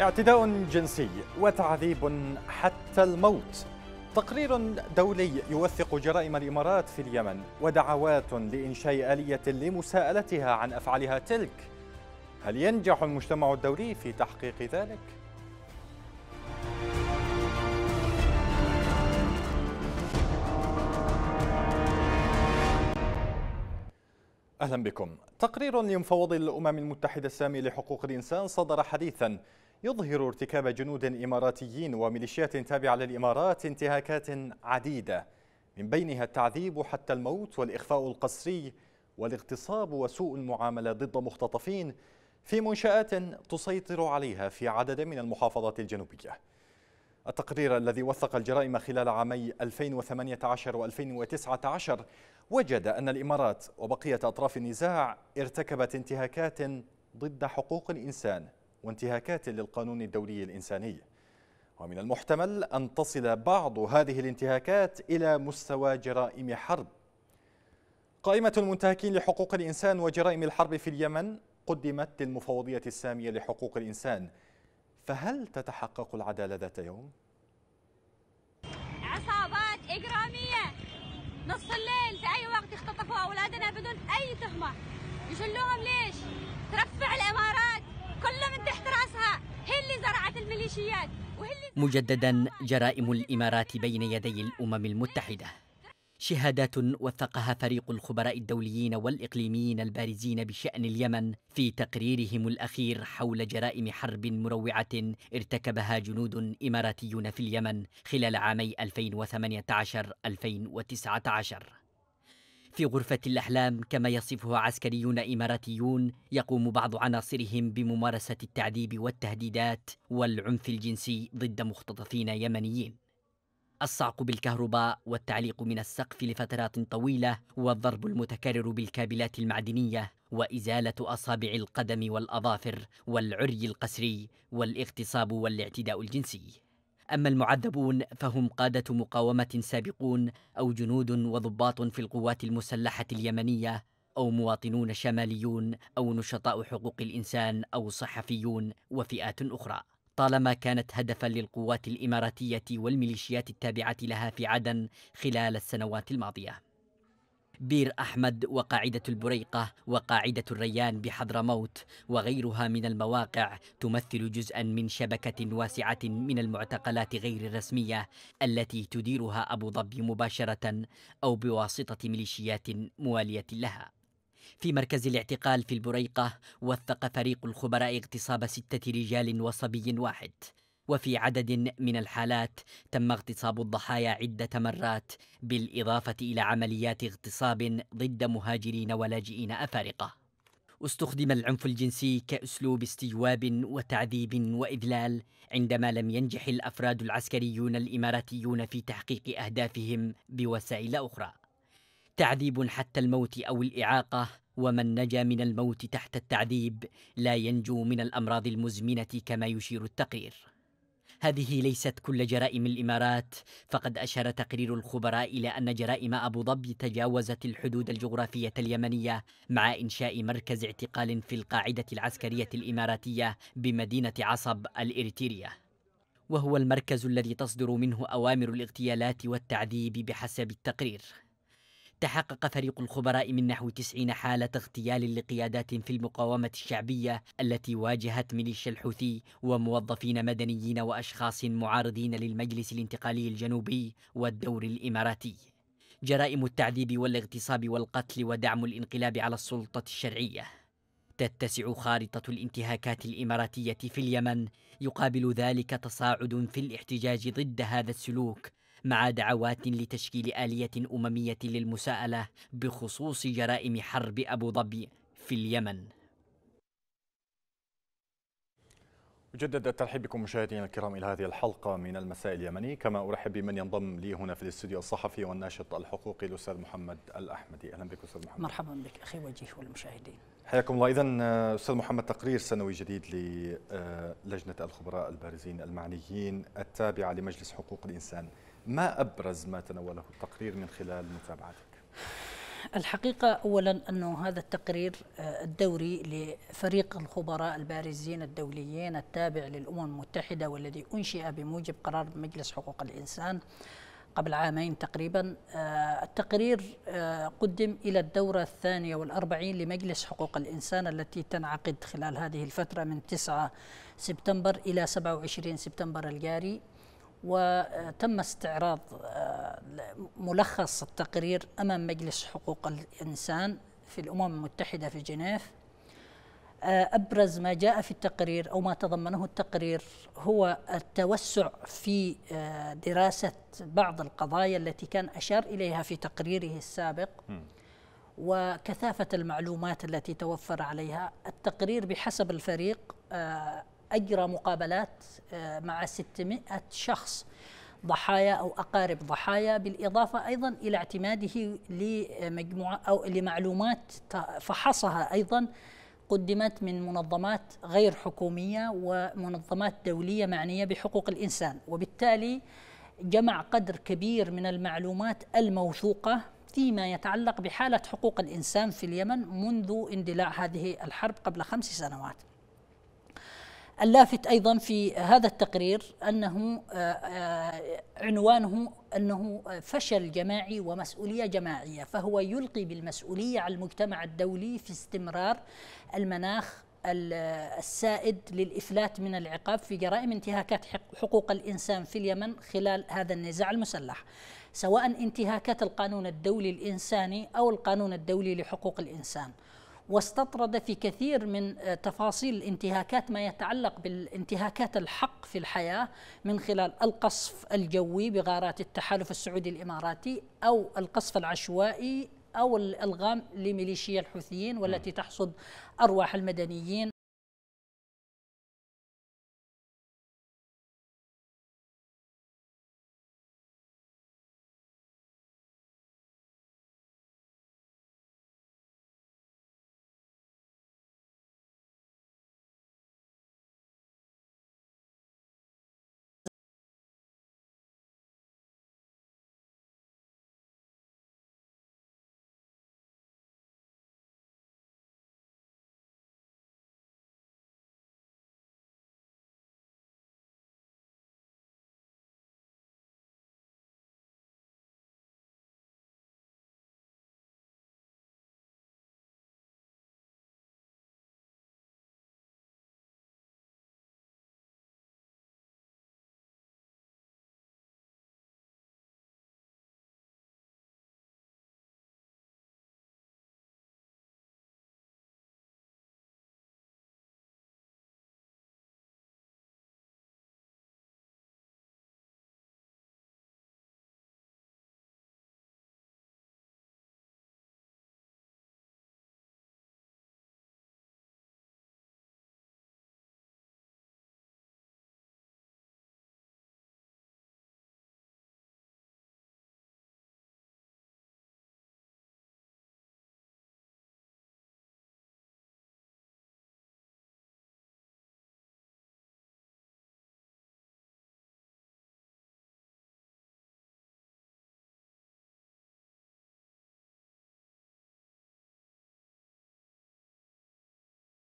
اعتداء جنسي وتعذيب حتى الموت. تقرير دولي يوثق جرائم الإمارات في اليمن ودعوات لإنشاء آلية لمساءلتها عن أفعالها تلك. هل ينجح المجتمع الدولي في تحقيق ذلك؟ أهلا بكم. تقرير لمفوض الأمم المتحدة السامي لحقوق الإنسان صدر حديثا يظهر ارتكاب جنود إماراتيين وميليشيات تابعة للإمارات انتهاكات عديدة. من بينها التعذيب حتى الموت والإخفاء القسري والاغتصاب وسوء المعاملة ضد مختطفين في منشآت تسيطر عليها في عدد من المحافظات الجنوبية. التقرير الذي وثق الجرائم خلال عامي 2018 و2019 وجد أن الإمارات وبقية أطراف النزاع ارتكبت انتهاكات ضد حقوق الإنسان. وانتهاكات للقانون الدولي الإنساني. ومن المحتمل أن تصل بعض هذه الانتهاكات إلى مستوى جرائم حرب. قائمة المنتهكين لحقوق الإنسان وجرائم الحرب في اليمن قدمت للمفوضية السامية لحقوق الإنسان. فهل تتحقق العدالة ذات يوم؟ عصابات إجرامية. نص الليل في أي وقت اختطفوا أولادنا بدون أي تهمة. يشلوهم ليش؟ ترفع الإمارات. كله من تحت اللي زرعت الميليشيات وهي اللي مجددا جرائم الإمارات بين يدي الأمم المتحدة. شهادات وثقها فريق الخبراء الدوليين والإقليميين البارزين بشأن اليمن في تقريرهم الأخير حول جرائم حرب مروعة ارتكبها جنود إماراتيون في اليمن خلال عامي 2018 2019 في غرفة الأحلام كما يصفها عسكريون إماراتيون يقوم بعض عناصرهم بممارسة التعذيب والتهديدات والعنف الجنسي ضد مختطفين يمنيين. الصعق بالكهرباء والتعليق من السقف لفترات طويلة والضرب المتكرر بالكابلات المعدنية وإزالة أصابع القدم والأظافر والعري القسري والاغتصاب والاعتداء الجنسي. أما المعذبون فهم قادة مقاومة سابقون أو جنود وضباط في القوات المسلحة اليمنية أو مواطنون شماليون أو نشطاء حقوق الإنسان أو صحفيون وفئات أخرى. طالما كانت هدفا للقوات الإماراتية والميليشيات التابعة لها في عدن خلال السنوات الماضية. بير أحمد وقاعدة البريقة وقاعدة الريان بحضرموت وغيرها من المواقع تمثل جزءا من شبكة واسعة من المعتقلات غير الرسمية التي تديرها أبو ظبي مباشرة أو بواسطة ميليشيات موالية لها. في مركز الاعتقال في البريقة وثق فريق الخبراء اغتصاب ستة رجال وصبي واحد. وفي عدد من الحالات تم اغتصاب الضحايا عدة مرات بالإضافة إلى عمليات اغتصاب ضد مهاجرين ولاجئين أفارقة. استخدم العنف الجنسي كأسلوب استجواب وتعذيب وإذلال عندما لم ينجح الأفراد العسكريون الإماراتيون في تحقيق أهدافهم بوسائل أخرى. تعذيب حتى الموت أو الإعاقة ومن نجا من الموت تحت التعذيب لا ينجو من الأمراض المزمنة كما يشير التقرير. هذه ليست كل جرائم الإمارات. فقد أشار تقرير الخبراء إلى أن جرائم أبو ظبي تجاوزت الحدود الجغرافية اليمنية مع إنشاء مركز اعتقال في القاعدة العسكرية الإماراتية بمدينة عصب الاريتريه وهو المركز الذي تصدر منه أوامر الاغتيالات والتعذيب بحسب التقرير. تحقق فريق الخبراء من نحو 90 حالة اغتيال لقيادات في المقاومة الشعبية التي واجهت ميليشيا الحوثي وموظفين مدنيين وأشخاص معارضين للمجلس الانتقالي الجنوبي والدور الإماراتي. جرائم التعذيب والاغتصاب والقتل ودعم الانقلاب على السلطة الشرعية. تتسع خارطة الانتهاكات الإماراتية في اليمن يقابل ذلك تصاعد في الاحتجاج ضد هذا السلوك مع دعوات لتشكيل آلية أممية للمساءلة بخصوص جرائم حرب أبو ظبي في اليمن. أجدد الترحيب بكم مشاهدينا الكرام إلى هذه الحلقة من المساء اليمني. كما أرحب بمن ينضم لي هنا في الاستوديو الصحفي والناشط الحقوقي الأستاذ محمد الأحمدي. أهلا بك أستاذ محمد. مرحبا بك أخي وجيه والمشاهدين. حياكم الله. إذا أستاذ محمد تقرير سنوي جديد للجنة الخبراء البارزين المعنيين التابعة لمجلس حقوق الإنسان. ما أبرز ما تناوله التقرير من خلال متابعتك؟ الحقيقة أولا أنه هذا التقرير آه، الدوري لفريق الخبراء البارزين الدوليين التابع للأمم المتحدة والذي أنشئ بموجب قرار مجلس حقوق الإنسان قبل عامين تقريبا آه، التقرير آه، قدم إلى الدورة الثانية والأربعين لمجلس حقوق الإنسان التي تنعقد خلال هذه الفترة من 9 سبتمبر إلى 27 سبتمبر الجاري وتم استعراض آه، ملخص التقرير أمام مجلس حقوق الإنسان في الأمم المتحدة في جنيف. آه، أبرز ما جاء في التقرير أو ما تضمنه التقرير هو التوسع في آه، دراسة بعض القضايا التي كان أشار إليها في تقريره السابق وكثافة المعلومات التي توفر عليها. التقرير بحسب الفريق أجرى مقابلات آه، مع 600 شخص ضحايا أو أقارب ضحايا بالإضافة أيضا إلى اعتماده لمجموعة أو لمعلومات فحصها أيضا قدمت من منظمات غير حكومية ومنظمات دولية معنية بحقوق الإنسان. وبالتالي جمع قدر كبير من المعلومات الموثوقة فيما يتعلق بحالة حقوق الإنسان في اليمن منذ اندلاع هذه الحرب قبل خمس سنوات. اللافت أيضا في هذا التقرير أنه آه، آه، عنوانه أنه فشل جماعي ومسؤولية جماعية فهو يلقي بالمسؤولية على المجتمع الدولي في استمرار المناخ السائد للإفلات من العقاب في جرائم انتهاكات حقوق الإنسان في اليمن خلال هذا النزاع المسلح سواء انتهاكات القانون الدولي الإنساني أو القانون الدولي لحقوق الإنسان. واستطرد في كثير من آه، تفاصيل الانتهاكات ما يتعلق بالانتهاكات الحق في الحياة من خلال القصف الجوي بغارات التحالف السعودي الإماراتي أو القصف العشوائي أو الألغام لميليشيا الحوثيين والتي تحصد أرواح المدنيين.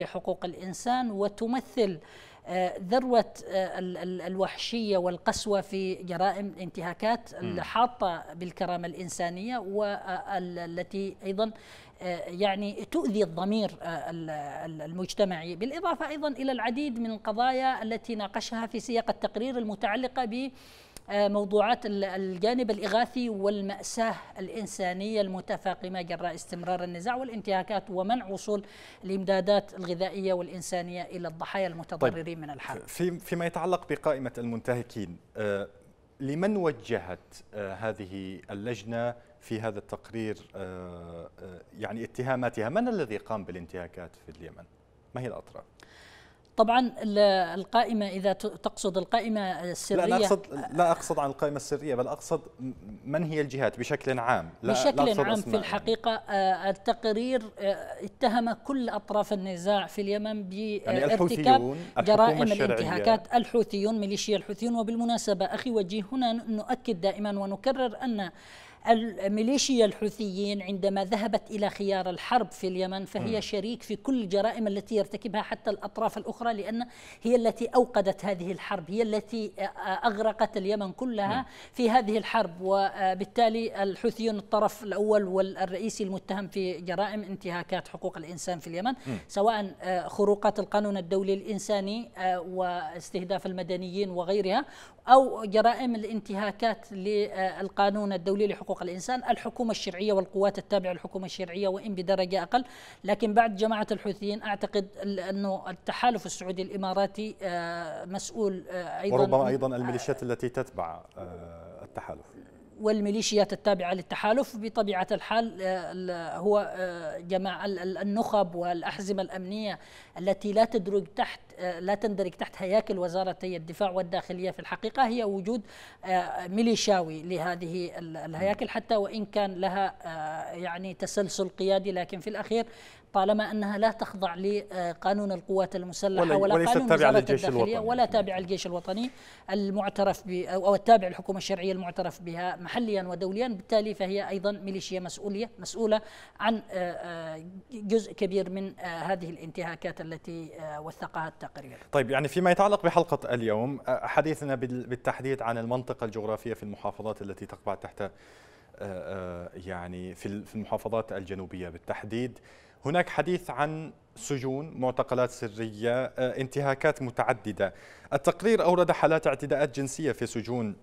حقوق الإنسان وتمثل آه، ذروة آه، الوحشية والقسوة في جرائم الانتهاكات الحاطة بالكرامة الإنسانية والتي أيضا آه، يعني تؤذي الضمير المجتمعي. بالإضافة أيضا إلى العديد من القضايا التي ناقشها في سياق التقرير المتعلقة ب موضوعات الجانب الإغاثي والمأساة الإنسانية المتفاقمة جراء استمرار النزاع والانتهاكات ومنع وصول الإمدادات الغذائية والإنسانية إلى الضحايا المتضررين طيب من الحرب. في فيما يتعلق بقائمة المنتهكين آه، لمن وجهت آه، هذه اللجنة في هذا التقرير يعني اتهاماتها؟ من الذي قام بالانتهاكات في اليمن؟ ما هي الأطراف؟ طبعا القائمة إذا تقصد القائمة السرية لا, لا أقصد لا أقصد عن القائمة السرية بل أقصد من هي الجهات بشكل عام؟ لا بشكل لا عام في الحقيقة يعني. التقرير آه، اتهم كل أطراف النزاع في اليمن بارتكاب يعني جرائم الانتهاكات الحوثيون ميليشيا الحوثيون. وبالمناسبة أخي وجيه هنا نؤكد دائما ونكرر أن الميليشيا الحوثيين عندما ذهبت إلى خيار الحرب في اليمن فهي م. شريك في كل الجرائم التي يرتكبها حتى الأطراف الأخرى لأن هي التي أوقدت هذه الحرب هي التي أغرقت اليمن كلها م. في هذه الحرب وبالتالي الحوثيون الطرف الأول والرئيسي المتهم في جرائم انتهاكات حقوق الإنسان في اليمن م. سواء خروقات القانون الدولي الإنساني واستهداف المدنيين وغيرها أو جرائم الانتهاكات للقانون الدولي لحقوق الإنسان الحكومة الشرعية والقوات التابعة للحكومة الشرعية وإن بدرجة أقل. لكن بعد جماعة الحوثيين أعتقد أنه التحالف السعودي الإماراتي آه، مسؤول آه، أيضا وربما أيضا الميليشيات التي تتبع آه، التحالف. والميليشيات التابعة للتحالف بطبيعة الحال هو جماعة النخب والأحزمة الأمنية التي لا تدرج تحت لا تندرج تحت هياكل وزارتي الدفاع والداخلية في الحقيقة. هي وجود ميليشاوي لهذه الهياكل حتى وإن كان لها يعني تسلسل قيادي. لكن في الأخير طالما أنها لا تخضع لقانون القوات المسلحة ولا, ولا قانون وزارة الداخلية ولا تابع الجيش الوطني المعترف ب أو التابع للحكومه الشرعية المعترف بها محليا ودوليا. بالتالي فهي أيضا ميليشيا مسؤولية مسؤولة عن آه، آه، جزء كبير من آه، هذه الانتهاكات التي وثقها التقرير. طيب يعني فيما يتعلق بحلقة اليوم حديثنا بالتحديد عن المنطقة الجغرافية في المحافظات التي تقع تحت يعني في المحافظات الجنوبية بالتحديد. هناك حديث عن سجون معتقلات سرية انتهاكات متعددة. التقرير أورد حالات اعتداءات جنسية في سجون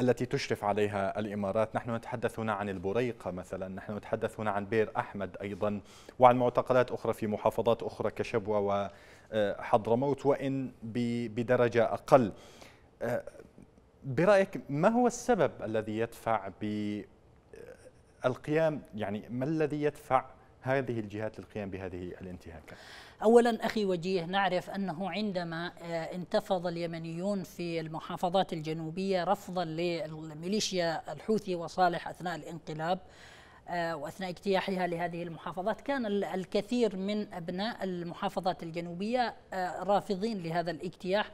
التي تشرف عليها الإمارات. نحن نتحدث هنا عن البريقة مثلا نحن نتحدث هنا عن بير أحمد أيضا وعن معتقلات أخرى في محافظات أخرى كشبوة وحضرموت وإن بدرجة أقل. آه، برأيك ما هو السبب الذي يدفع بالقيام يعني ما الذي يدفع هذه الجهات للقيام بهذه الانتهاكات؟ اولا أخي وجيه نعرف أنه عندما آه، انتفض اليمنيون في المحافظات الجنوبية رفضا للميليشيا الحوثي وصالح أثناء الانقلاب آه، واثناء اجتياحها لهذه المحافظات كان الكثير من أبناء المحافظات الجنوبية آه، رافضين لهذا الاجتياح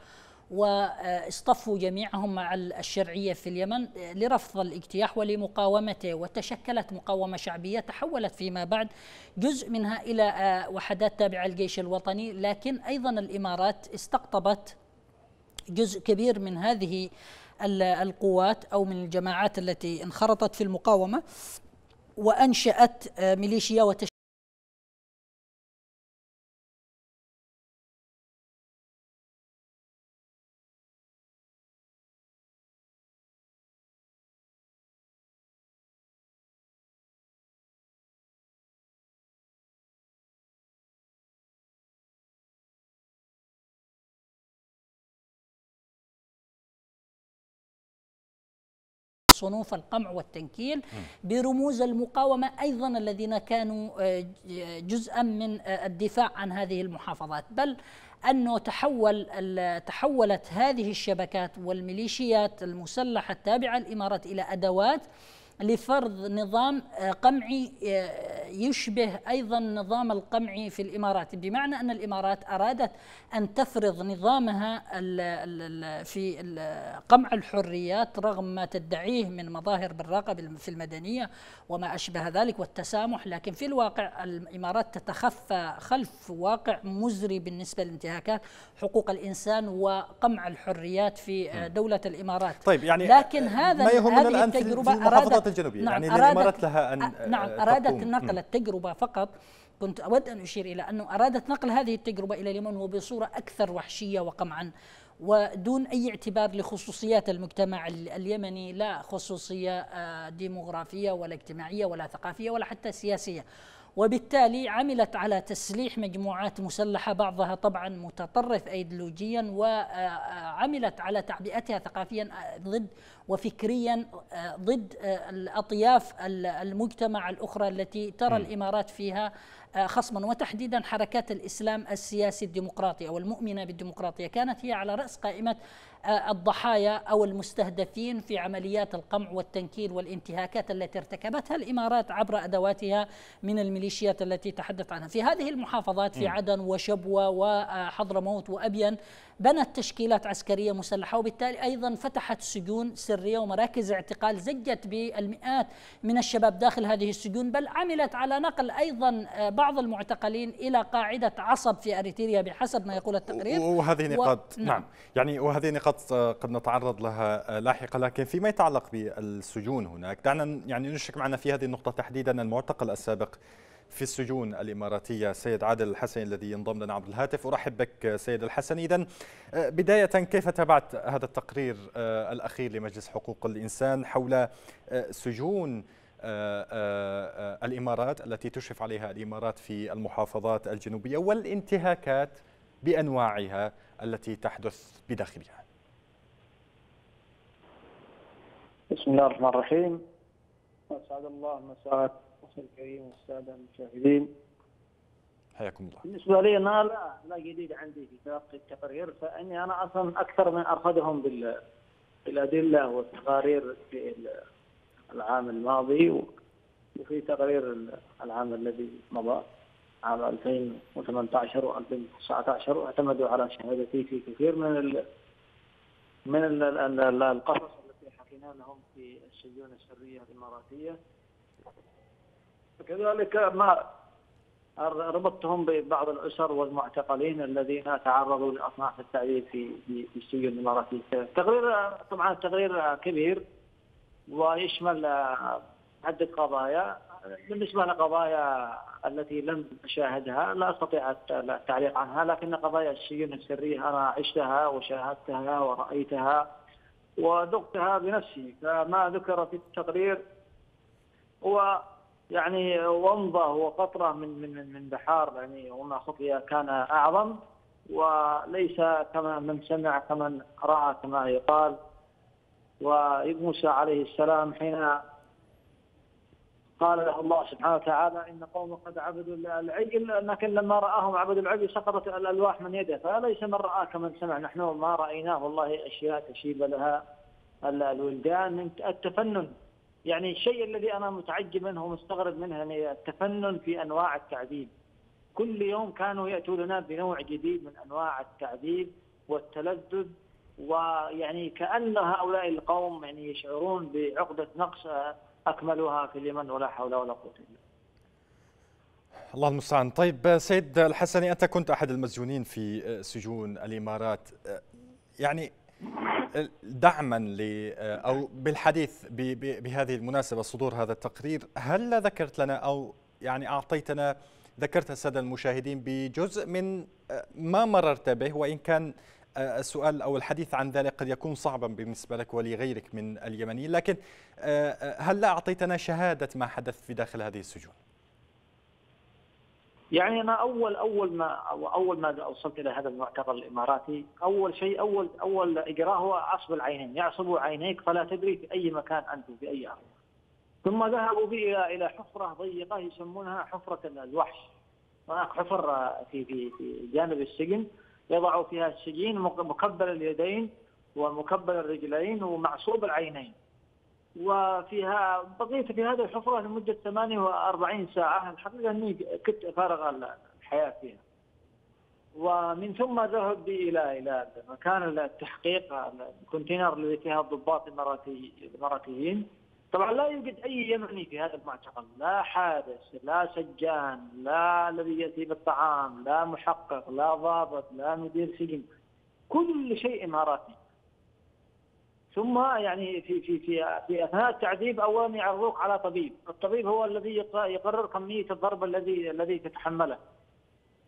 واصطفوا جميعهم مع الشرعية في اليمن لرفض الاجتياح ولمقاومته وتشكلت مقاومة شعبية تحولت فيما بعد جزء منها آه، وحدات تابعة للجيش الوطني. لكن أيضا الإمارات استقطبت جزء كبير من هذه القوات أو من الجماعات التي انخرطت في المقاومة. وأنشأت آه، ميليشيا وتشكيل صنوف القمع والتنكيل برموز المقاومة أيضا الذين كانوا آه، جزءا من آه، الدفاع عن هذه المحافظات. بل أنه تحول تحولت هذه الشبكات والميليشيات المسلحة التابعة للإمارات إلى أدوات لفرض نظام آه، قمعي آه، يشبه أيضا نظام القمعي في الإمارات. بمعنى أن الإمارات أرادت أن تفرض نظامها في قمع الحريات رغم ما تدعيه من مظاهر بالراقه في المدنية وما أشبه ذلك والتسامح. لكن في الواقع الإمارات تتخفى خلف واقع مزري بالنسبة لانتهاكات حقوق الإنسان وقمع الحريات في دولة الإمارات. طيب يعني لكن هذا ما هذه التجربة ارادت الجنوبية. نعم يعني الإمارات لها أن نعم أرادت نقل التجربة فقط. كنت أود أن أشير إلى أنه أرادت نقل هذه التجربة إلى اليمن وبصورة أكثر وحشية وقمعا ودون أي اعتبار لخصوصيات المجتمع اليمني لا خصوصية آه، ديموغرافية ولا اجتماعية ولا ثقافية ولا حتى سياسية. وبالتالي عملت على تسليح مجموعات مسلحة بعضها طبعا متطرف أيديولوجيا وعملت على تعبئتها ثقافيا ضد وفكريا ضد الأطياف المجتمع الأخرى التي ترى الإمارات فيها خصما وتحديدا حركات الإسلام السياسي الديمقراطي أو المؤمنة بالديمقراطية. كانت هي على رأس قائمة آه، الضحايا أو المستهدفين في عمليات القمع والتنكيل والانتهاكات التي ارتكبتها الإمارات عبر أدواتها من الميليشيات التي تحدث عنها. في هذه المحافظات في عدن وشبوة وحضرموت وأبين بنت تشكيلات عسكرية مسلحة وبالتالي أيضا فتحت سجون سرية ومراكز اعتقال زجت بالمئات من الشباب داخل هذه السجون بل عملت على نقل أيضا آه، بعض المعتقلين إلى قاعدة عصب في أريتريا بحسب ما يقول التقرير. وهذه نقاط و... نعم. نعم. يعني وهذه نقاط آه، قد نتعرض لها آه، لاحقا لكن فيما يتعلق بالسجون هناك دعنا يعني نشرك معنا في هذه النقطة تحديدا المعتقل السابق. في السجون الإماراتية. سيد عادل الحسني الذي ينضم لنا عبر الهاتف. أرحب بك سيد الحسني إذا آه، بداية كيف تابعت هذا التقرير آه، الأخير لمجلس حقوق الإنسان حول آه، سجون الإمارات التي تشرف عليها الإمارات في المحافظات الجنوبية والانتهاكات بأنواعها التي تحدث بداخلها؟ بسم الله الرحمن الرحيم. أسعد الله مساءك الكريم والسادة المشاهدين. حياكم الله. بالنسبة لي أنا لا لا جديد عندي في تلقي التقرير فإني أنا أصلا أكثر من أرصدهم بال بالأدلة والتقارير في العام الماضي وفي تقرير العام الذي مضى عام 2018 و2019 واعتمدوا على شهادتي في كثير من ال من القصص التي حكينا لهم في السجون السرية الإماراتية. كذلك ما ربطتهم ببعض الأسر والمعتقلين الذين تعرضوا لأصناف التعذيب في في السجن الاماراتي. تقرير طبعا التقرير كبير ويشمل عده قضايا بالنسبة لقضايا التي لم أشاهدها لا أستطيع التعليق عنها لكن قضايا السجن السريه أنا عشتها وشاهدتها ورأيتها وذقتها بنفسي فما ذكر في التقرير هو يعني ومضة وقطرة من من من بحار يعني وما خفي كان أعظم وليس كما من سمع كمن رأى كما يقال. وموسى عليه السلام حين قال له الله سبحانه وتعالى إن قوم قد عبدوا العجل لكن لما رآهم عبدوا العجل سقطت الألواح من يده. فليس من راى كمن سمع نحن ما رأيناه والله أشياء تشيب لها الولدان من التفنن. يعني الشيء الذي أنا متعجب منه ومستغرب منه يعني التفنن في أنواع التعذيب. كل يوم كانوا يأتوا لنا بنوع جديد من أنواع التعذيب والتلذذ ويعني كأن هؤلاء القوم يعني يشعرون بعقدة نقص أكملوها في اليمن ولا حول ولا قوة إلا الله المستعان. طيب سيد الحسني أنت كنت أحد المسجونين في سجون الإمارات. يعني دعما ل أو بالحديث بهذه المناسبة صدور هذا التقرير هل ذكرت لنا أو يعني أعطيتنا ذكرت الساده المشاهدين بجزء من ما مررت به وإن كان السؤال أو الحديث عن ذلك قد يكون صعبا بالنسبة لك ولغيرك من اليمنيين لكن هل أعطيتنا شهادة ما حدث في داخل هذه السجون؟ يعني أنا اول أول ما أول ما وصلت إلى هذا المعتقل الإماراتي أول شيء اول أول إجراء هو عصب العينين. يعصب عينيك فلا تدري في أي مكان أنت في أي أرض. ثم ذهبوا بي إلى إلى حفرة ضيقة يسمونها حفرة الوحش. هناك حفر في في في جانب السجن. يضعوا فيها السجين مكبل اليدين ومكبل الرجلين ومعصوب العينين. وفيها بقيت في هذه الحفرة لمدة 48 ساعة. الحقيقة أني كنت أفارغ الحياة فيها. ومن ثم ذهب بي إلى إلى مكان التحقيق الكونتينر الذي فيها الضباط الإماراتي الإماراتيين. طبعا لا يوجد أي يمني في هذا المعتقل لا حارس لا سجان لا الذي يأتي بالطعام لا محقق لا ضابط لا مدير سجن. كل شيء إماراتي. ثم يعني في في في في أثناء التعذيب اولا يعرضوك على طبيب، الطبيب هو الذي يقرر كمية الضرب الذي الذي تتحمله.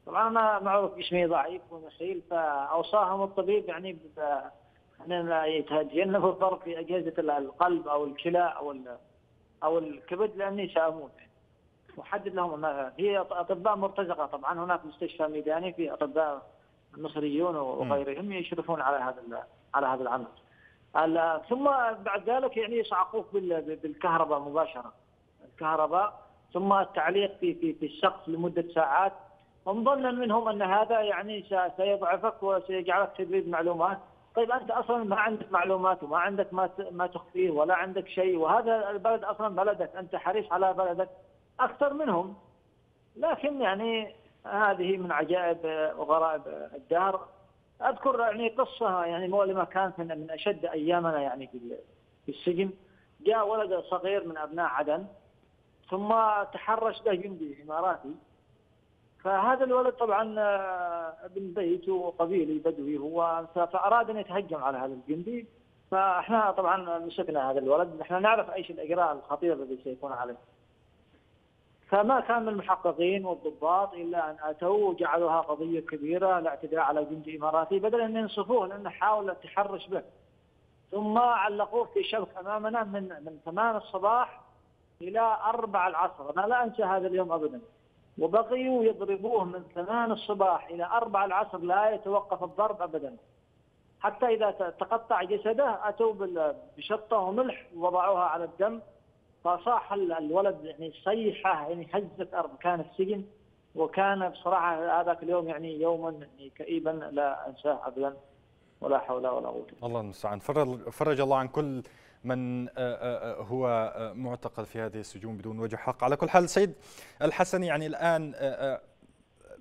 طبعا أنا معروف جسمي ضعيف ونخيل فأوصاهم الطبيب يعني أن يتجنبوا الضرب في أجهزة القلب أو الكلى أو أو الكبد لاني ساموت. وحدد لهم هي أطباء مرتزقة طبعا هناك مستشفى ميداني في أطباء مصريون وغيرهم يشرفون على هذا على هذا العمل. ثم بعد ذلك يعني يصعقوك بالكهرباء مباشرة. الكهرباء ثم التعليق في في في السقف لمدة ساعات. هم ظنا منهم أن هذا يعني سيضعفك وسيجعلك تدريب معلومات. طيب أنت أصلا ما عندك معلومات وما عندك ما ما تخفيه ولا عندك شيء وهذا البلد أصلا بلدك. أنت حريص على بلدك أكثر منهم. لكن يعني هذه من عجائب وغرائب الدهر. أذكر يعني قصة يعني مؤلمه كانت من أشد أيامنا يعني في السجن. جاء ولد صغير من أبناء عدن ثم تحرش به جندي اماراتي فهذا الولد طبعا آه، ابن بيت وقبيلي بدوي هو فأراد أن يتهجم على هذا الجندي. فإحنا طبعا مسكنا هذا الولد. إحنا نعرف إيش الإجراء الخطير الذي سيكون عليه. فما كان من المحققين والضباط إلا أن أتوا وجعلوها قضية كبيرة الاعتداء على جندي إماراتي بدل ان ينصفوه لأنه حاول التحرش به. ثم علقوه في شبك أمامنا من من 8 الصباح إلى 4 العصر، أنا لا أنسى هذا اليوم ابدا. وبقيوا يضربوه من 8 الصباح إلى 4 العصر لا يتوقف الضرب أبدا حتى إذا تقطع جسده أتوا بشطة وملح ووضعوها على الدم فصاح الولد يعني صيحة يعني هزت أركان السجن وكان بصراحة هذاك اليوم يعني يوما يعني كئيبا لا أنساه أبدا ولا حول ولا قوة. الله المستعان. فرج الله عن كل من آه، آه، آه، هو معتقل في هذه السجون بدون وجه حق. على كل حال سيد الحسني يعني الآن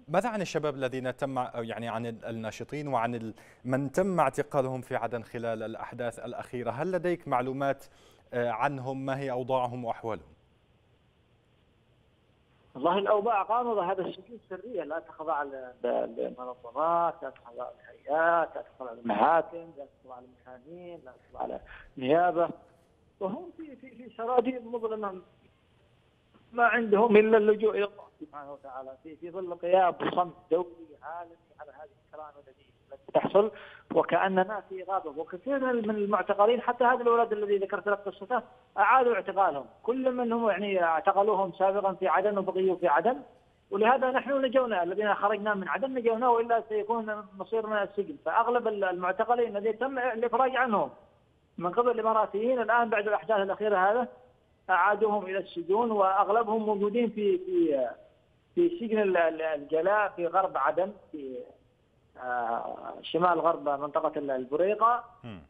ماذا عن الشباب الذين تم يعني عن الناشطين وعن من تم اعتقالهم في عدن خلال الأحداث الأخيرة؟ هل لديك معلومات عنهم ما هي أوضاعهم وأحوالهم. والله الأوضاع غامضه هذا السجون سريه لا تخضع للمنظمات لا تخضع للهيئات لا تخضع للمحاكم لا تخضع للمحامين لا تخضع للنيابة. وهم في في في سراديب مظلمة ما عندهم إلا اللجوء إلى الله سبحانه وتعالى. في في ظل غياب وصمت دولي عالمي على هذه الكرامه التي تحصل وكأننا في غابة. وكثير من المعتقلين حتى هذا الولد الذي ذكرت لك قصته أعادوا اعتقالهم. كل منهم يعني اعتقلوهم سابقا في عدن وبقيوا في عدن. ولهذا نحن نجونا الذين خرجنا من عدن نجونا وإلا سيكون مصيرنا السجن. فأغلب المعتقلين الذي تم الإفراج عنهم من قبل الإماراتيين الآن بعد الأحداث الأخيرة هذا أعادوهم إلى السجون وأغلبهم موجودين في في في سجن الجلاء في غرب عدن في شمال غرب منطقة البريقة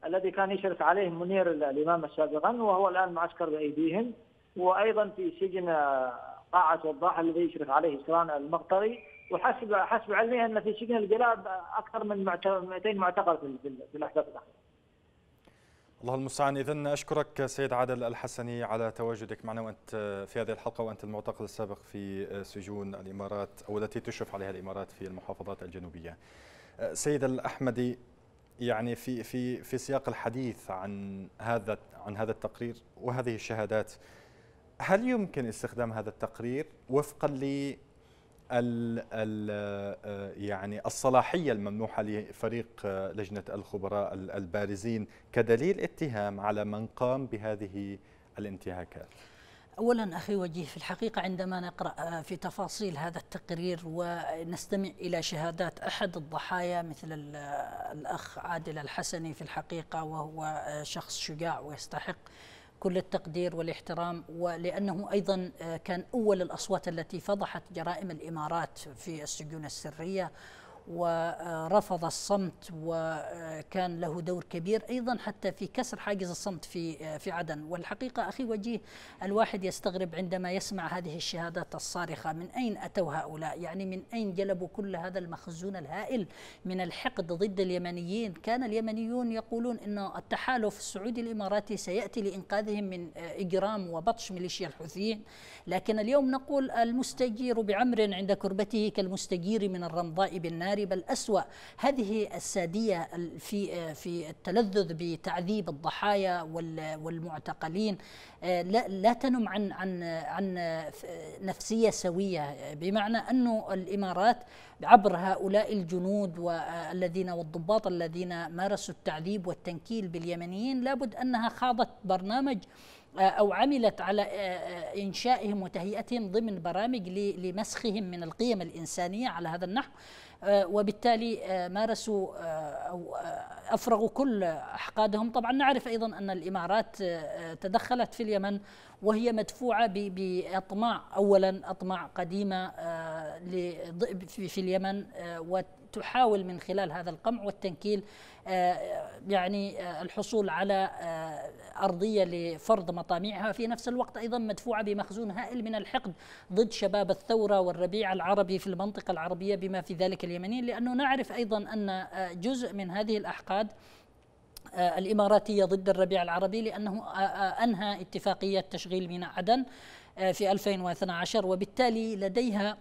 الذي كان يشرف عليه منير الإمام سابقا وهو الآن معسكر بأيديهم. وأيضا في سجن آه، قاعة وضاح الذي يشرف عليه سران المقطري وحسب حسب علمي أن في سجن الجلاب أكثر من 200 معتقل في الأحداث الأخيرة. الله المستعان. اذا أشكرك سيد عادل الحسني على تواجدك معنا وأنت في هذه الحلقة وأنت المعتقل السابق في سجون الإمارات أو التي تشرف عليها الإمارات في المحافظات الجنوبية. سيد الأحمدي يعني في في في سياق الحديث عن هذا عن هذا التقرير وهذه الشهادات هل يمكن استخدام هذا التقرير وفقا ل يعني الصلاحية الممنوحة لفريق لجنة الخبراء البارزين كدليل اتهام على من قام بهذه الانتهاكات؟ اولا أخي وجيه في الحقيقة عندما نقرأ آه، في تفاصيل هذا التقرير ونستمع إلى شهادات أحد الضحايا مثل الأخ عادل الحسني في الحقيقة وهو آه، شخص شجاع ويستحق كل التقدير والاحترام ولأنه أيضا آه، كان أول الأصوات التي فضحت جرائم الإمارات في السجون السرية ورفض الصمت وكان له دور كبير أيضا حتى في كسر حاجز الصمت في في عدن. والحقيقة أخي وجيه الواحد يستغرب عندما يسمع هذه الشهادات الصارخة. من أين أتوا هؤلاء؟ يعني من أين جلبوا كل هذا المخزون الهائل من الحقد ضد اليمنيين؟ كان اليمنيون يقولون ان التحالف السعودي الإماراتي سيأتي لإنقاذهم من إجرام وبطش ميليشيا الحوثيين. لكن اليوم نقول المستجير بعمر عند كربته كالمستجير من الرمضاء بالنار النار بل أسوأ هذه السادية في في التلذذ بتعذيب الضحايا والمعتقلين. آه، لا تنم عن عن عن نفسية سوية. بمعنى أنه الإمارات عبر هؤلاء الجنود والذين والضباط الذين مارسوا التعذيب والتنكيل باليمنيين لابد أنها خاضت برنامج آه، أو عملت على آه، إنشائهم وتهيئتهم ضمن برامج لمسخهم من القيم الإنسانية على هذا النحو. آه، وبالتالي آه، مارسوا آه، أو أفرغوا كل أحقادهم. طبعا نعرف أيضا أن الإمارات تدخلت في اليمن وهي مدفوعة بأطماع أولا أطماع قديمة في اليمن وتحاول من خلال هذا القمع والتنكيل يعني الحصول على أرضية لفرض مطامعها. في نفس الوقت أيضا مدفوعة بمخزون هائل من الحقد ضد شباب الثورة والربيع العربي في المنطقة العربية بما في ذلك اليمنيين لأنه نعرف أيضا أن جزء من هذه الأحقاد الإماراتية ضد الربيع العربي لأنه أنهى اتفاقية تشغيل ميناء عدن في 2012 وبالتالي لديها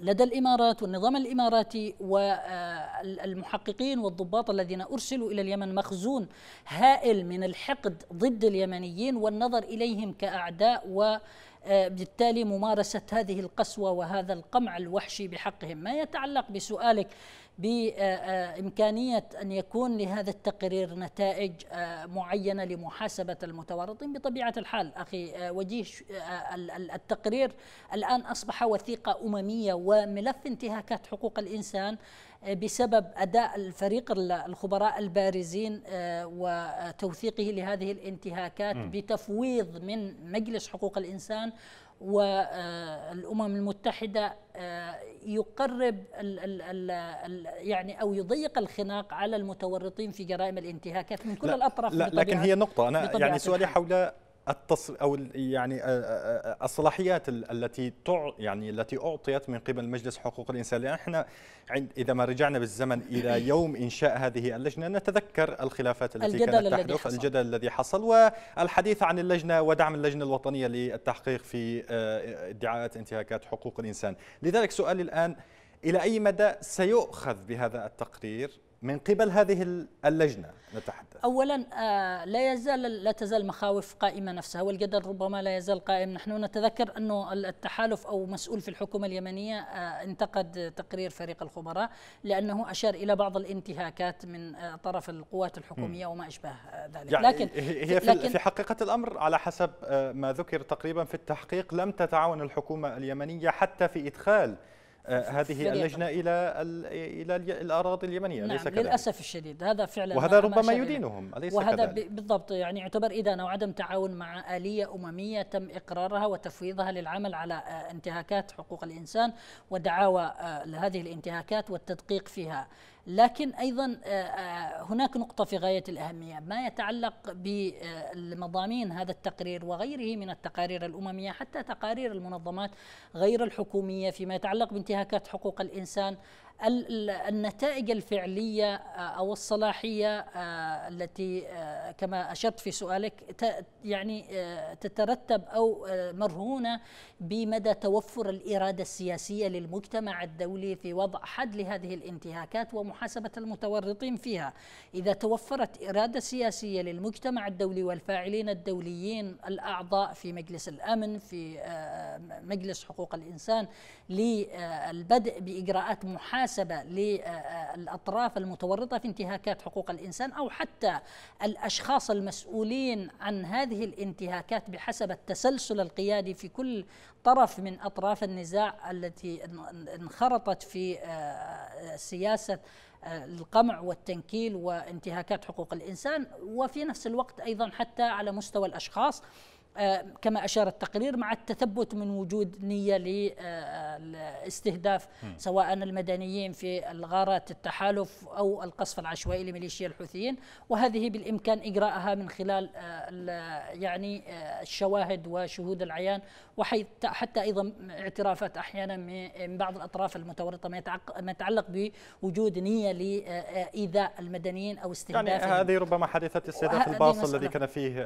لدى الإمارات والنظام الإماراتي والمحققين والضباط الذين أرسلوا إلى اليمن مخزون هائل من الحقد ضد اليمنيين والنظر إليهم كأعداء وبالتالي ممارسة هذه القسوة وهذا القمع الوحشي بحقهم. ما يتعلق بسؤالك بإمكانية أن يكون لهذا التقرير نتائج آه، معينة لمحاسبة المتورطين بطبيعة الحال. أخي آه، وجيه آه، التقرير الآن أصبح وثيقة أممية وملف انتهاكات حقوق الإنسان بسبب أداء الفريق الخبراء البارزين وتوثيقه لهذه الانتهاكات بتفويض من مجلس حقوق الإنسان والأمم المتحدة آه، يقرب ال ال ال يعني أو يضيق الخناق على المتورطين في جرائم الانتهاكات من كل لا الأطراف لا لكن هي نقطة. أنا يعني سؤالي حول التص أو يعني الصلاحيات التي تع يعني التي أعطيت من قبل مجلس حقوق الإنسان. لأن إحنا عند إذا ما رجعنا بالزمن إلى يوم إنشاء هذه اللجنة نتذكر الخلافات التي كانت تحدث الجدل الذي حصل والحديث عن اللجنة ودعم اللجنة الوطنية للتحقيق في ادعاءات انتهاكات حقوق الإنسان. لذلك سؤالي الآن إلى أي مدى سيؤخذ بهذا التقرير؟ من قبل هذه اللجنة نتحدث. أولا آه، لا يزال لا تزال مخاوف قائمة نفسها والجدل ربما لا يزال قائم. نحن نتذكر أنه التحالف أو مسؤول في الحكومة اليمنية آه، انتقد تقرير فريق الخبراء لأنه أشار إلى بعض الانتهاكات من آه، طرف القوات الحكومية وما أشبه ذلك. يعني لكن هي في, لكن في حقيقة الأمر على حسب ما ذكر تقريبا في التحقيق لم تتعاون الحكومة اليمنية حتى في إدخال هذه اللجنة إلى إلى الأراضي اليمنية نعم أليس كذلك؟ للأسف الشديد هذا فعلا وهذا ربما يدينهم أليس وهذا كذلك؟ بالضبط يعني يعتبر إذا أو عدم تعاون مع آلية أممية تم إقرارها وتفويضها للعمل على آه، انتهاكات حقوق الإنسان ودعاوى آه، لهذه الانتهاكات والتدقيق فيها لكن أيضا آه، آه، هناك نقطة في غاية الأهمية ما يتعلق بمضامين هذا التقرير وغيره من التقارير الأممية حتى تقارير المنظمات غير الحكومية فيما يتعلق بانتهاكات حقوق الإنسان النتائج الفعلية آه، أو الصلاحية آه، التي آه، كما أشرت في سؤالك يعني تترتب أو مرهونة بمدى توفر الإرادة السياسية للمجتمع الدولي في وضع حد لهذه الانتهاكات ومحاسبة المتورطين فيها. إذا توفرت إرادة سياسية للمجتمع الدولي والفاعلين الدوليين الأعضاء في مجلس الأمن في مجلس حقوق الإنسان للبدء بإجراءات محاسبة محاسبه للأطراف المتورطة في انتهاكات حقوق الإنسان أو حتى الأشخاص المسؤولين عن هذه الانتهاكات بحسب التسلسل القيادي في كل طرف من أطراف النزاع التي انخرطت في آه، سياسة آه، القمع والتنكيل وانتهاكات حقوق الإنسان وفي نفس الوقت أيضا حتى على مستوى الأشخاص. آه، كما أشار التقرير مع التثبت من وجود نية لاستهداف سواء المدنيين في الغارات التحالف أو القصف العشوائي لميليشيا الحوثيين. وهذه بالإمكان إجراءها من خلال آه، يعني آه، الشواهد وشهود العيان وحتى أيضا اعترافات أحيانا من بعض الأطراف المتورطة ما يتعلق بوجود نية لإيذاء المدنيين أو استهدافهم يعني هذه ربما حادثة استهداف الباص الذي كان فيه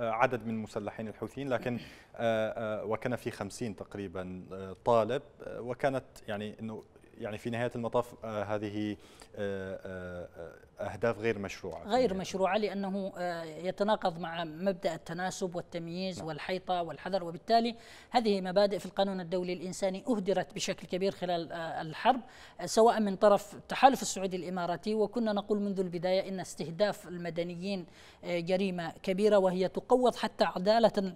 عدد من المسلحين المسلحين الحوثيين لكن آه، آه، وكان في خمسين تقريبا آه، طالب وكانت يعني إنه يعني في نهاية المطاف هذه أهداف غير مشروعة غير مشروعة لأنه يتناقض مع مبدأ التناسب والتمييز نعم. والحيطة والحذر وبالتالي هذه مبادئ في القانون الدولي الإنساني أهدرت بشكل كبير خلال الحرب سواء من طرف التحالف السعودي الإماراتي وكنا نقول منذ البداية إن استهداف المدنيين جريمة كبيرة وهي تقوض حتى عدالة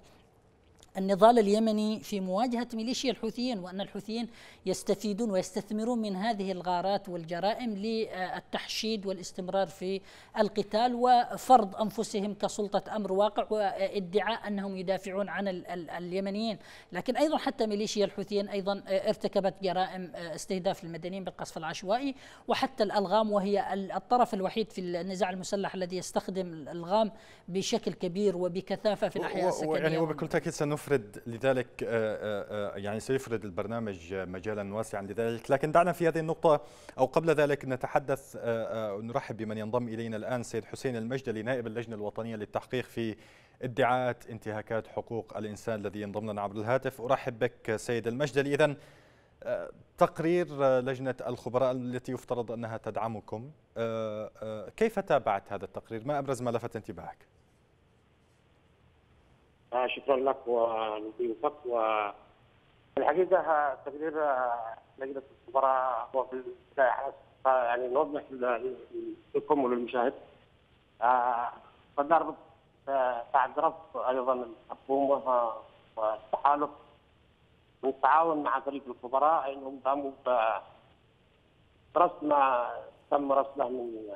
النضال اليمني في مواجهة ميليشيا الحوثيين وأن الحوثيين يستفيدون ويستثمرون من هذه الغارات والجرائم للتحشيد والاستمرار في القتال وفرض أنفسهم كسلطة أمر واقع وادعاء أنهم يدافعون عن اليمنيين. لكن أيضا حتى ميليشيا الحوثيين أيضا ارتكبت جرائم استهداف المدنيين بالقصف العشوائي وحتى الألغام وهي الطرف الوحيد في النزاع المسلح الذي يستخدم الألغام بشكل كبير وبكثافة في الأحياء السكنية يعني وبكل تأكيد سنفرد لذلك آه، آه، آه، يعني سيفرد البرنامج مجالا واسعا لذلك. لكن دعنا في هذه النقطة أو قبل ذلك نتحدث ونرحب بمن ينضم إلينا الآن سيد حسين المجدلي نائب اللجنة الوطنية للتحقيق في ادعاءات انتهاكات حقوق الإنسان الذي ينضم لنا عبر الهاتف. أرحب بك سيد المجدلي. إذا تقرير لجنة الخبراء التي يفترض أنها تدعمكم كيف تابعت هذا التقرير؟ ما أبرز ما لفت انتباهك؟ آه، شكرا لك ولضيوفك. والحقيقة تقرير لجنه الخبراء هو في يعني نوضح لكم وللمشاهد. قد بعد رفض أيضا الحكومة والتحالف من التعاون مع فريق الخبراء إنهم قاموا برسم ما تم رسمه من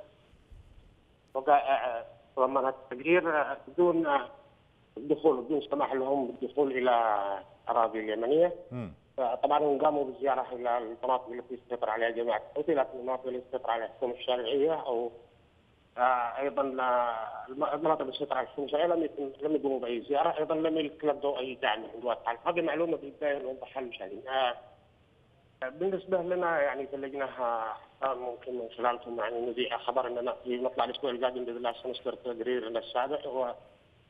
وقائع تضمنها التقرير بدون الدخول بدون سماح لهم بالدخول إلى أراضي اليمنية. طبعا قاموا بالزيارة إلى المناطق التي يسيطر عليها جماعة الحوثي لكن المناطق التي يسيطر عليها الحكومة الشرعية أو آه أيضا المناطق التي يسيطر عليها الحكومة الشرعية لم يكن لم يقوموا بأي زيارة، أيضا لم يتلقوا أي دعم من قوات هذه معلومة في البداية نوضحها للمشاهدين. آه بالنسبة لنا يعني في اللجنه آه، ممكن من خلالكم يعني نذيع خبر إننا في مطلع الأسبوع القادم بإذن الله سنصدر تقرير السابع هو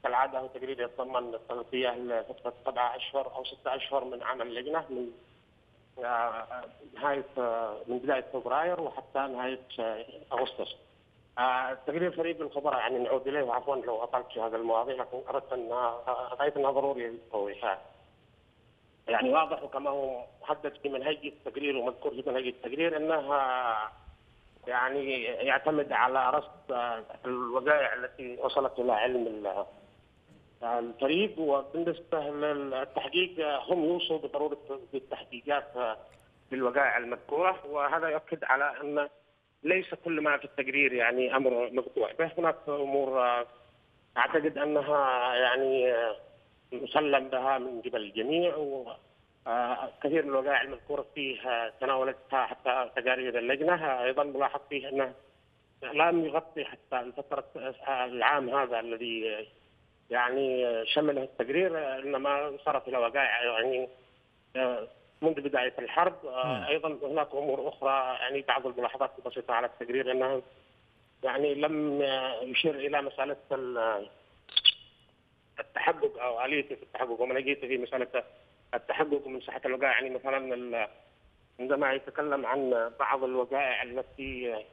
كالعادة هو تقرير يتضمن التغطيه لفتره سبعة أشهر أو ستة أشهر من عمل اللجنة من آه، نهاية آه، من بداية فبراير وحتى نهاية آه، أغسطس. تقرير فريق الخبراء يعني نعود إليه وعفوا لو أطلت في هذه المواضيع لكن أردت أن رأيت أنها ضروري للتوضيحات. يعني واضح وكما هو محدد في منهج التقرير ومذكور في منهج التقرير أنها يعني يعتمد على رصد الوقائع التي وصلت إلى علم الفريق وبالنسبة للتحقيق هم يوصوا بضرورة التحقيقات في الوقائع المذكورة وهذا يؤكد على أن ليس كل ما في التقرير يعني أمر مقطوع به. هناك أمور أعتقد أنها يعني مسلم بها من قبل الجميع وكثير من الوقائع المذكورة فيه تناولتها حتى تقارير اللجنة. أيضا ملاحظ فيه أنه لم يغطي حتى الفترة العام هذا الذي يعني شمل التقرير إنما صارت إلى وقائع يعني منذ بداية الحرب. أيضا هناك أمور أخرى يعني بعض الملاحظات البسيطه على التقرير إنه يعني لم يشير إلى مسألة التحقق أو آلية التحقق. ومنهجيه في مسألة التحقق من صحه الوقائع يعني مثلا عندما يتكلم عن بعض الوقائع التي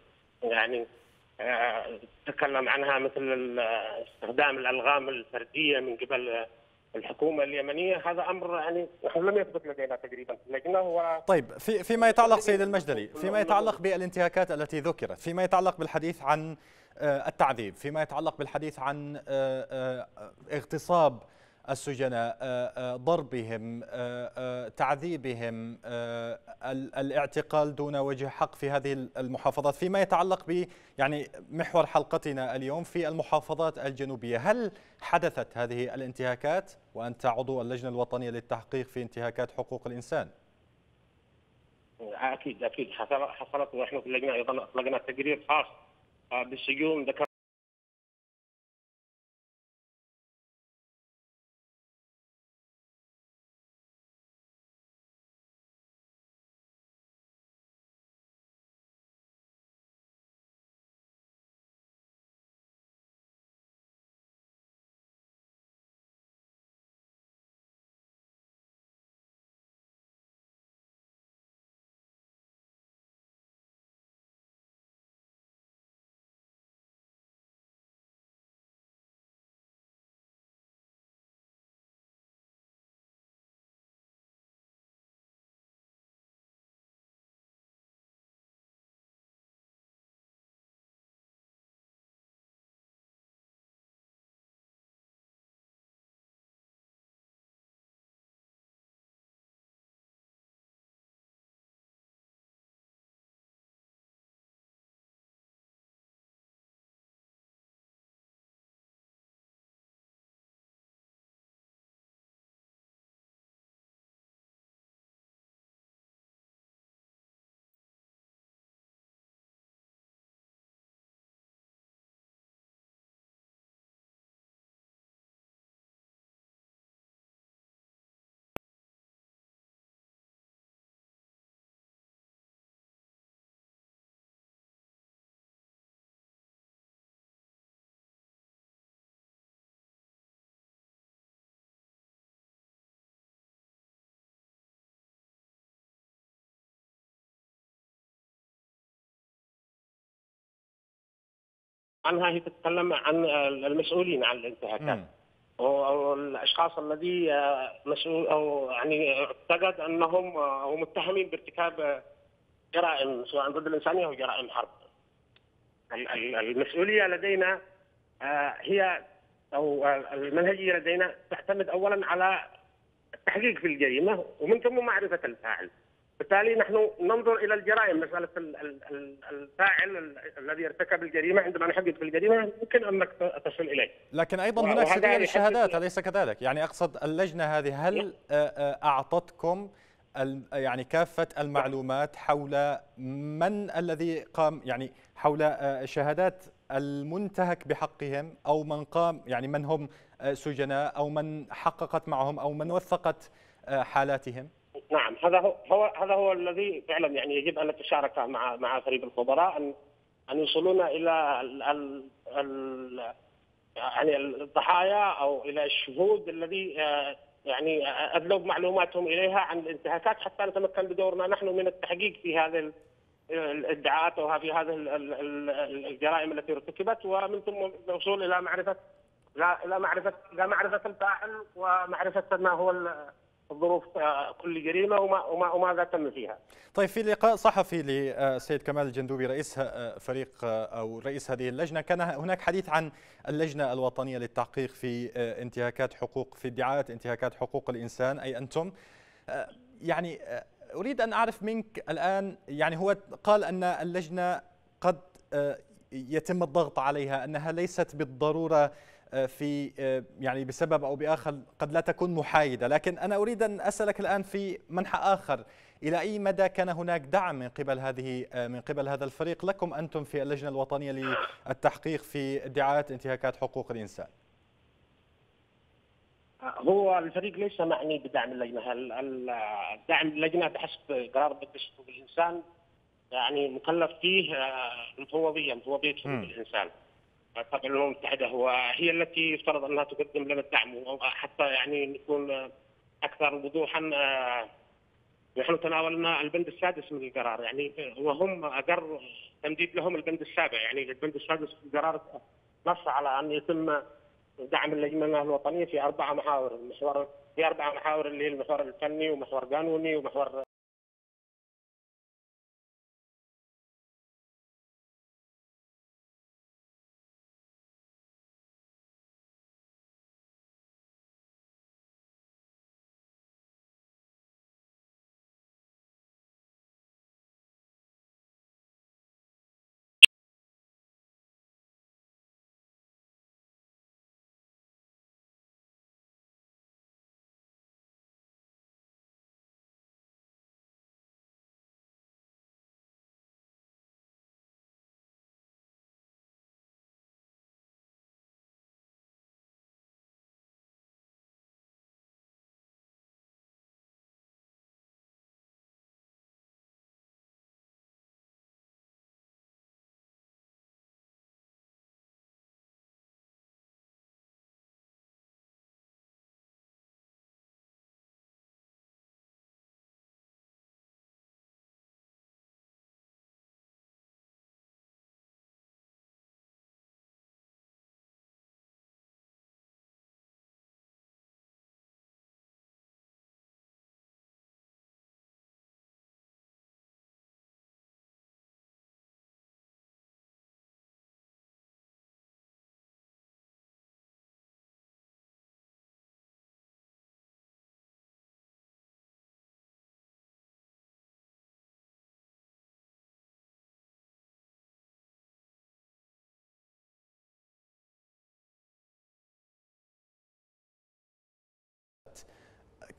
يعني تكلم عنها مثل استخدام الألغام الفردية من قبل الحكومة اليمنية. هذا أمر يعني نحن لم يثبت لدينا تقريبا في اللجنه و طيب في فيما يتعلق سيد المجدلي فيما يتعلق بالانتهاكات التي ذكرت فيما يتعلق بالحديث عن آه، التعذيب فيما يتعلق بالحديث عن آه، آه، اغتصاب السجناء آه، آه، ضربهم آه، تعذيبهم الاعتقال دون وجه حق في هذه المحافظات. فيما يتعلق ب يعني محور حلقتنا اليوم في المحافظات الجنوبية هل حدثت هذه الانتهاكات؟ وأنت عضو اللجنة الوطنية للتحقيق في انتهاكات حقوق الإنسان. أكيد أكيد. حصلت ونحن في اللجنة أيضا اطلقنا تقرير خاص. بالسجون ذكر عنها هي تتكلم عن المسؤولين عن الانتهاكات أو الأشخاص الذي آه، مسؤول أو يعني اعتقد أنهم آه، أو متهمين بارتكاب جرائم سواء ضد الانسانيه أو جرائم حرب. المسؤولية لدينا هي أو المنهجية لدينا تعتمد اولا على التحقيق في الجريمة ومن ثم معرفة الفاعل. بالتالي نحن ننظر إلى الجرائم مسألة الفاعل الذي ارتكب الجريمة عندما نحقق في الجريمة يمكن أنك تصل إليه. لكن أيضا هناك سبيل للشهادات أليس كذلك؟ يعني أقصد اللجنة هذه هل. آه، آه، أعطتكم يعني كافة المعلومات حول من الذي قام يعني حول آه، شهادات المنتهك بحقهم أو من قام يعني من هم سجناء أو من حققت معهم أو من وثقت حالاتهم؟ نعم هذا هو هذا هو الذي فعلا يعني يجب أن نتشارك مع مع فريق الخبراء ان أن يوصلونا إلى ال ال يعني الضحايا أو إلى الشهود الذي آه، يعني أدلوا معلوماتهم إليها عن الانتهاكات حتى نتمكن بدورنا. نحن من التحقيق في هذه الادعاءات أو في هذه الجرائم التي ارتكبت ومن ثم الوصول إلى معرفه إلى معرفه إلى معرفة الفاعل ومعرفة ما هو ظروف آه، كل جريمة وما وما وماذا تم فيها. طيب في لقاء صحفي لسيد كمال الجندوبي رئيس آه، فريق آه، أو رئيس هذه اللجنة. كان هناك حديث عن اللجنة الوطنية للتحقيق في انتهاكات حقوق في ادعاءات انتهاكات حقوق الإنسان. أي أنتم؟ يعني أريد أن أعرف منك الآن يعني هو قال أن اللجنة قد يتم الضغط عليها أنها ليست بالضرورة آه، في آه، يعني بسبب أو بآخر قد لا تكون محايدة، لكن أنا أريد أن أسألك الآن في منحى آخر. إلى أي مدى كان هناك دعم من قبل هذه آه، من قبل هذا الفريق لكم أنتم في اللجنة الوطنية للتحقيق في ادعاءات انتهاكات حقوق الإنسان؟ هو الفريق ليس معني بدعم اللجنة، الدعم اللجنة بحسب قرار مجلس حقوق الإنسان؟ يعني مكلف فيه مفوضيه مفوضيه حقوق الإنسان. طبعا الأمم المتحدة هو هي التي يفترض أنها تقدم لنا الدعم حتى يعني نكون أكثر وضوحا نحن تناولنا البند السادس من القرار يعني وهم أقر تمديد لهم البند السابع يعني البند السادس في القرار نص على أن يتم دعم اللجنة الوطنية في أربع محاور المحور في أربع محاور اللي هي المحور الفني ومحور قانوني ومحور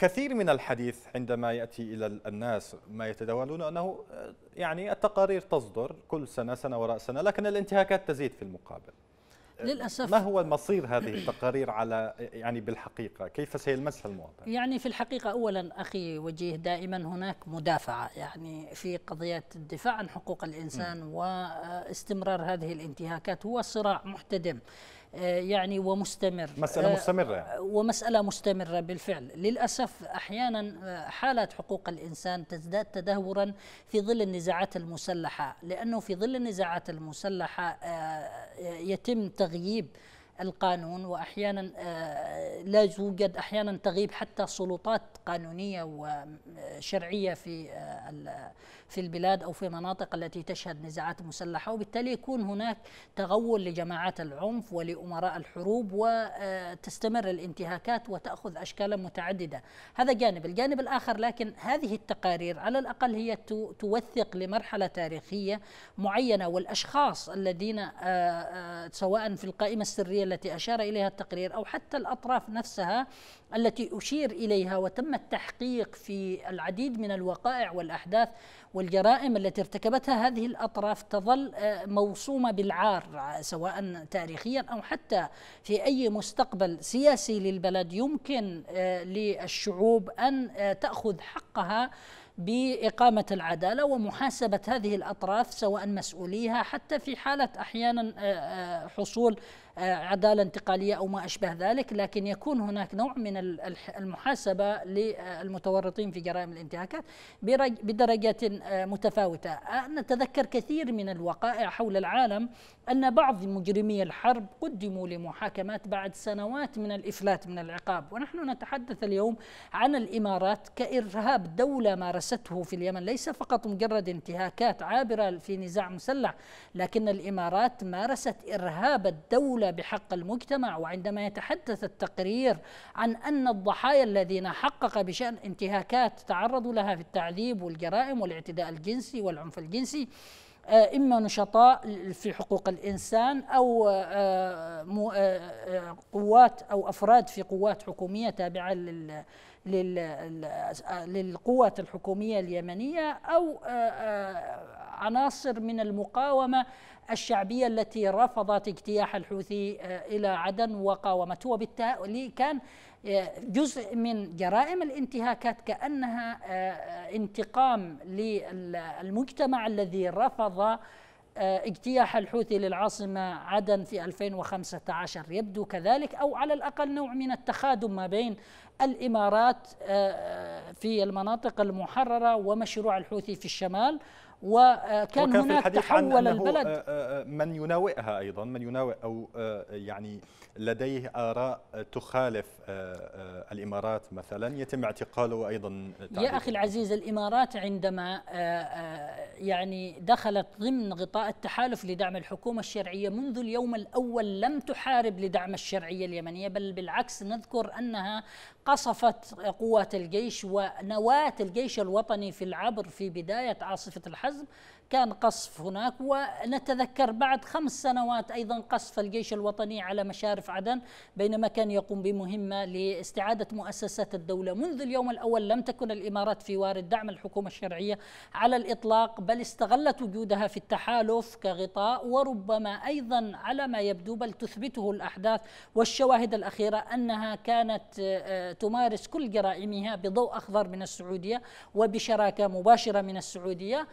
كثير من الحديث عندما يأتي إلى الناس ما يتداولون أنه يعني التقارير تصدر كل سنة سنة وراء سنة لكن الانتهاكات تزيد في المقابل. للأسف. ما هو مصير هذه التقارير على يعني بالحقيقة؟ كيف سيلمسها المواطن؟ يعني في الحقيقة اولا أخي وجيه دائما هناك مدافعة يعني في قضيه الدفاع عن حقوق الإنسان م. واستمرار هذه الانتهاكات هو صراع محتدم. يعني ومستمر مسألة مستمرة يعني. ومسألة مستمرة بالفعل للأسف أحيانا حالات حقوق الإنسان تزداد تدهورا في ظل النزاعات المسلحة لأنه في ظل النزاعات المسلحة يتم تغييب القانون وأحيانا آه، لا يوجد أحيانا تغيب حتى سلطات قانونية وشرعية في آه، في البلاد أو في مناطق التي تشهد نزاعات مسلحة وبالتالي يكون هناك تغول لجماعات العنف ولأمراء الحروب وتستمر الانتهاكات وتأخذ اشكالا متعددة. هذا جانب. الجانب الآخر لكن هذه التقارير على الأقل هي توثق لمرحلة تاريخية معينة والأشخاص الذين آه، سواء في القائمة السرية التي أشار إليها التقرير أو حتى الأطراف نفسها التي أشير إليها وتم التحقيق في العديد من الوقائع والأحداث والجرائم التي ارتكبتها هذه الأطراف تظل آه، موصومة بالعار سواء تاريخيا أو حتى في أي مستقبل سياسي للبلد. يمكن آه، للشعوب أن آه، تأخذ حقها بإقامة العدالة ومحاسبة هذه الأطراف سواء مسؤوليها حتى في حاله أحيانا حصول آه، عدالة انتقالية أو ما أشبه ذلك. لكن يكون هناك نوع من المحاسبة للمتورطين في جرائم الانتهاكات بدرجات آه، متفاوتة. آه، نتذكر كثير من الوقائع حول العالم أن بعض مجرمي الحرب قدموا لمحاكمات بعد سنوات من الإفلات من العقاب. ونحن نتحدث اليوم عن الإمارات كإرهاب دولة مارسته في اليمن. ليس فقط مجرد انتهاكات عابرة في نزاع مسلح لكن الإمارات مارست إرهاب الدولة بحق المجتمع. وعندما يتحدث التقرير عن أن الضحايا الذين حقق بشأن انتهاكات تعرضوا لها في التعذيب والجرائم والاعتداء الجنسي والعنف الجنسي إما نشطاء في حقوق الإنسان أو آه، آه، قوات أو أفراد في قوات حكومية تابعة لل للقوات الحكومية اليمنية أو عناصر من المقاومة الشعبية التي رفضت اجتياح الحوثي آه، إلى عدن وقاومته. وبالتالي كان آه، جزء من جرائم الانتهاكات كأنها آه، انتقام للمجتمع الذي رفض اجتياح الحوثي للعاصمة عدن في 2015 يبدو كذلك أو على الأقل نوع من التخادم ما بين الإمارات في المناطق المحررة ومشروع الحوثي في الشمال وكان, وكان هناك تحول البلد. آه، آه، آه، من يناوئها أيضا من يناوئ أو يعني لديه آراء تخالف الإمارات مثلا. يتم اعتقاله أيضا يا أخي العزيز الإمارات عندما يعني دخلت ضمن غطاء التحالف لدعم الحكومة الشرعية منذ اليوم الأول لم تحارب لدعم الشرعية اليمنية بل بالعكس نذكر أنها قصفت قوات الجيش ونواة الجيش الوطني في العبر في بداية عاصفة الحزم كان قصف هناك ونتذكر بعد خمس سنوات أيضا قصف الجيش الوطني على مشارف عدن بينما كان يقوم بمهمة لاستعادة مؤسسات الدولة. منذ اليوم الأول لم تكن الإمارات في وارد دعم الحكومة الشرعية على الإطلاق بل استغلت وجودها في التحالف كغطاء وربما أيضا على ما يبدو بل تثبته الأحداث والشواهد الأخيرة أنها كانت آه، تمارس كل جرائمها بضوء أخضر من السعودية وبشراكة مباشرة من السعودية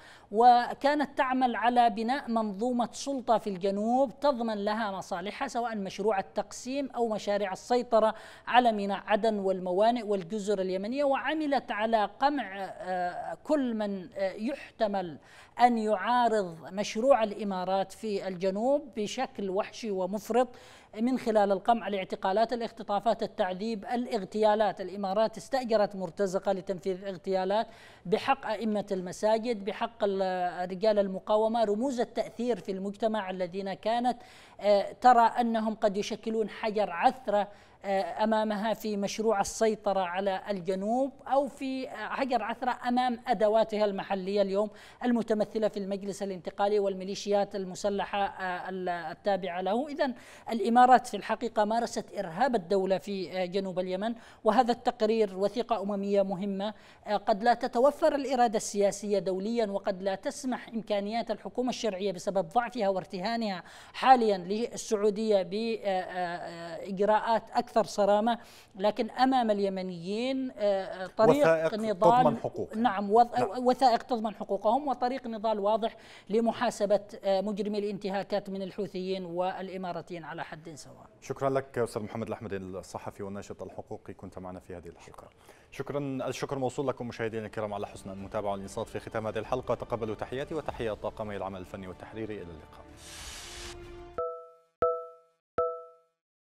وكانت تعمل على بناء منظومة سلطة في الجنوب تضمن لها مصالحها سواء مشروع التقسيم أو مشاريع السيطرة على ميناء عدن والموانئ والجزر اليمنية وعملت على قمع آه، كل من آه، يحتمل أن يعارض مشروع الإمارات في الجنوب بشكل وحشي ومفرط. من خلال القمع الاعتقالات الاختطافات التعذيب الاغتيالات. الإمارات استأجرت مرتزقة لتنفيذ الاغتيالات بحق أئمة المساجد بحق رجال المقاومة. رموز التأثير في المجتمع الذين كانت آه، ترى أنهم قد يشكلون حجر عثرة أمامها في مشروع السيطرة على الجنوب أو في حجر عثرة أمام أدواتها المحلية اليوم المتمثلة في المجلس الانتقالي والميليشيات المسلحة آه، التابعة له، اذا الإمارات في الحقيقة مارست إرهاب الدولة في آه، جنوب اليمن وهذا التقرير وثيقة أممية مهمة قد لا تتوفر الإرادة السياسية دوليا وقد لا تسمح إمكانيات الحكومة الشرعية بسبب ضعفها وارتهانها حاليا للسعودية باجراءات أكثر أكثر صرامة لكن أمام اليمنيين طريق نضال تضمن حقوق نعم. نعم. وثائق تضمن حقوقهم وطريق نضال واضح لمحاسبة مجرمي الانتهاكات من الحوثيين والإماراتيين على حد سواء. شكرا لك أستاذ محمد الأحمدي الصحفي والناشط الحقوقي كنت معنا في هذه الحلقة. شكرا. الشكر موصول لكم مشاهدينا الكرام على حسن المتابعة والانصات في ختام هذه الحلقة. تقبلوا تحياتي وتحيات طاقمي العمل الفني والتحريري إلى اللقاء.